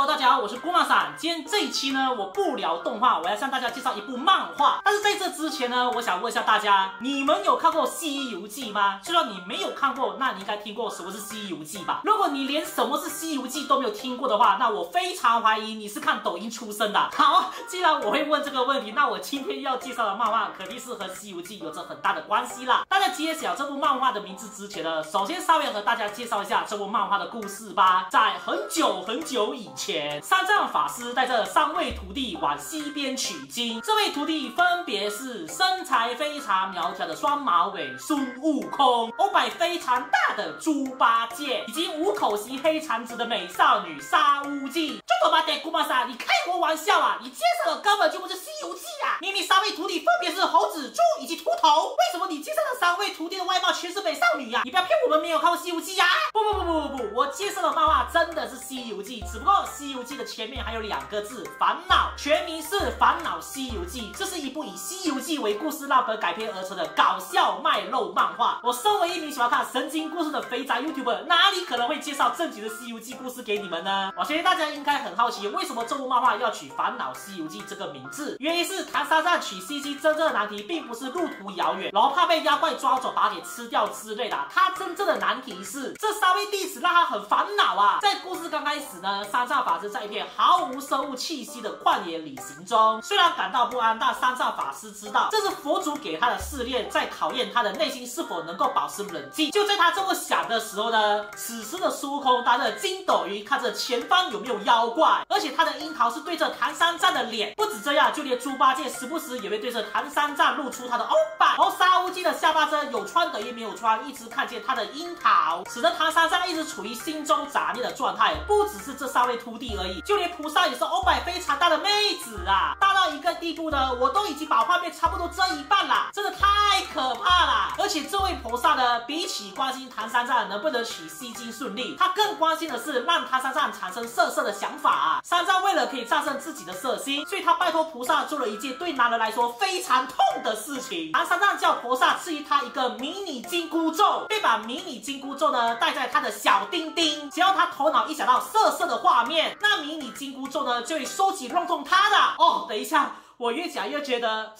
Hello，大大家好，我是郭马伞。今天这一期呢，我不聊动画，我要向大家介绍一部漫画。但是在这之前呢，我想问一下大家，你们有看过《西游记》吗？就算你没有看过，那你应该听过什么是《西游记》吧？如果你连什么是《西游记》都没有听过的话，那我非常怀疑你是看抖音出身的。好，既然我会问这个问题，那我今天要介绍的漫画肯定是和《西游记》有着很大的关系啦。那在揭晓这部漫画的名字之前呢，首先稍微和大家介绍一下这部漫画的故事吧。在很久很久以前，三藏法师带着三位徒弟往西边取经。这位徒弟分别是身材非常苗条的双马尾孙悟空，欧百非常大的猪八戒，以及五口型黑长直的美少女沙悟净。这他妈的姑妈莎，你开什么玩笑啊！你介绍的根本就不是《西游记》啊！明明三位徒弟分别是猴子、猪以及秃头，为什么你三位徒弟的外貌全是美少女呀？你不要骗我们没有看过《西游记》呀！不不不不不不，我介绍的漫画真的是《西游记》，只不过《西游记》的前面还有两个字“烦恼”，全名是《烦恼西游记》。这是一部以《西游记》为故事那本改编而成的搞笑卖肉漫画。我身为一名喜欢看神经故事的肥宅 YouTuber，哪里可能会介绍正经的《西游记》故事给你们呢？我相信大家应该很好奇，为什么这部漫画要取“烦恼西游记”这个名字？原因是唐三藏取西经真正的难题，并不是路途遥远，然后怕被妖怪抓走把给吃掉之类的。他真正的难题是，这三位弟子让他很烦恼啊！在故事刚开始呢，三藏法师在一片毫无生物气息的旷野旅行中，虽然感到不安，但三藏法师知道这是佛祖给他的试炼，在考验他的内心是否能够保持冷静。就在他这么想的时候呢，此时的孙悟空搭着筋斗云，看着前方有没有妖怪，而且他的樱桃是对着唐三藏的脸。不止这样，就连猪八戒时不时也会对着唐三藏露出他的欧巴。而沙悟净的下巴这有穿等于没有穿，一直看见他的樱桃，使得唐三藏一直处于心中杂念的状态。不只是这三位徒弟而已，就连菩萨也是欧巴非常大的妹子啊，大到一个地步呢，我都已经把画面差不多遮一半了，真的太可怕了。而且这位菩萨呢，比起关心唐三藏能不能取西经顺利，他更关心的是让唐三藏产生色色的想法啊。三藏为了可以战胜自己的色心，所以他拜托菩萨做了一件对男人来说非常痛的事情。唐三藏叫菩萨赐予他一个迷你金箍咒，并把迷你金箍咒呢戴在他的小丁丁，只要他头脑一想到色色的画面，那迷你金箍咒呢就会收集弄中他的。哦，等一下，我越讲越觉得。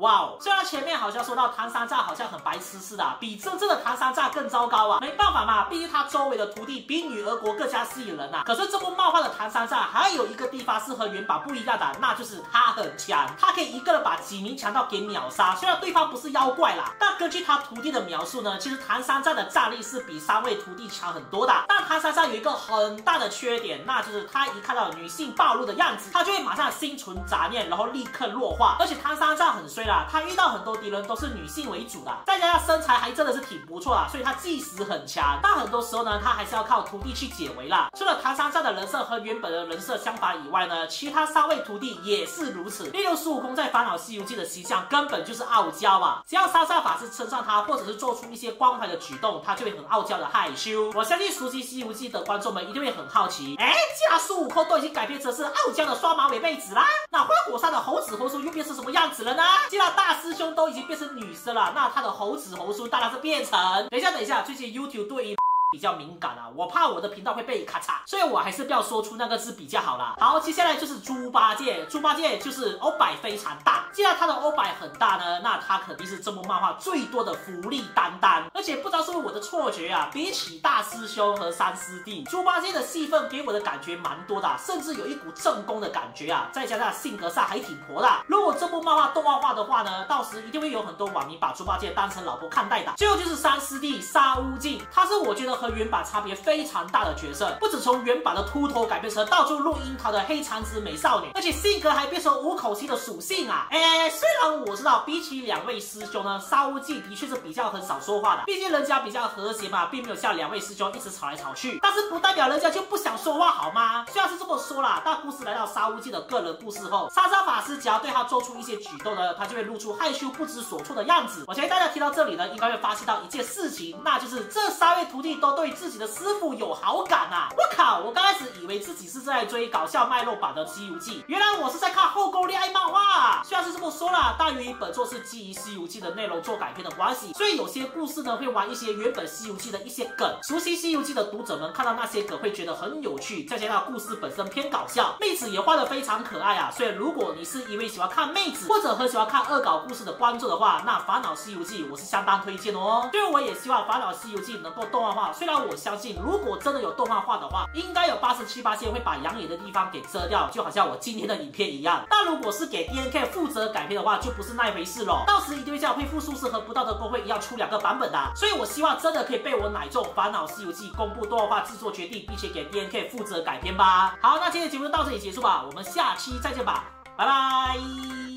哇哦！虽然前面好像说到唐三藏好像很白痴似的，比真正的唐三藏更糟糕啊！没办法嘛，毕竟他周围的徒弟比女儿国更加吸引人呐。可是这部漫画的唐三藏还有一个地方是和原版不一样的，那就是他很强，他可以一个人把几名强盗给秒杀。虽然对方不是妖怪啦，但根据他徒弟的描述呢，其实唐三藏的战力是比三位徒弟强很多的。但唐三藏有一个很大的缺点，那就是他一看到女性暴露的样子，他就会马上心存杂念，然后立刻弱化。而且唐三藏很衰。他遇到很多敌人都是女性为主的，再加上身材还真的是挺不错啊，所以他计时很强。但很多时候呢，他还是要靠徒弟去解围啦。除了唐三藏的人设和原本的人设相反以外呢，其他三位徒弟也是如此。例如孙悟空在《烦恼西游记》的形象根本就是傲娇啊，只要三藏法师称赞他，或者是做出一些关怀的举动，他就会很傲娇的害羞。我相信熟悉《西游记》的观众们一定会很好奇，哎，既然孙悟空都已经改变成是傲娇的双马尾妹子啦，那花果山的猴子猴孙又变成什么样子了呢？那大师兄都已经变成女生了，那他的猴子猴孙当然是变成……等一下，等一下，最近 YouTube 对应比较敏感啊，我怕我的频道会被咔嚓，所以我还是不要说出那个字比较好啦。好，接下来就是猪八戒，猪八戒就是欧百非常大，既然他的欧百很大呢，那他肯定是这部漫画最多的福利担当。而且不知道是不是我的错觉啊，比起大师兄和三师弟，猪八戒的戏份给我的感觉蛮多的，甚至有一股正宫的感觉啊，再加上性格上还挺婆的。如果这部漫画动画化的话呢，到时一定会有很多网民把猪八戒当成老婆看待的。最后就是三师弟沙悟净，他是我觉得和原版差别非常大的角色，不止从原版的秃头改变成到处录樱桃的黑长直美少女，而且性格还变成五口星的属性啊！哎，虽然我知道比起两位师兄呢，沙悟净的确是比较很少说话的，毕竟人家比较和谐嘛，并没有像两位师兄一直吵来吵去。但是不代表人家就不想说话好吗？虽然是这么说啦，但故事来到沙悟净的个人故事后，沙僧法师只要对他做出一些举动呢，他就会露出害羞不知所措的样子。我相信大家听到这里呢，应该会发现到一件事情，那就是这三位徒弟都。对自己的师傅有好感啊！我靠，我刚开始以为自己是在追搞笑脉络版的《西游记》，原来我是在看后宫恋爱漫画。虽然是这么说啦，但由于本作是基于《西游记》的内容做改编的关系，所以有些故事呢会玩一些原本《西游记》的一些梗。熟悉《西游记》的读者们看到那些梗会觉得很有趣，再加上故事本身偏搞笑，妹子也画的非常可爱啊！所以如果你是一位喜欢看妹子或者很喜欢看恶搞故事的观众的话，那《烦恼西游记》我是相当推荐的哦。最后我也希望《烦恼西游记》能够动画化，虽然我相信如果真的有动画化的话，应该有八十七八线会把养眼的地方给遮掉，就好像我今天的影片一样。但如果是给 D N K 负责改编的话，就不是那一回事咯。到时一定会像恢复术士和不道德公会一样出两个版本的。所以我希望真的可以被我奶中《烦恼西游记》公布动画化制作决定，并且给 D N K 负责改编吧。好，那今天的节目就到这里结束吧，我们下期再见吧，拜拜。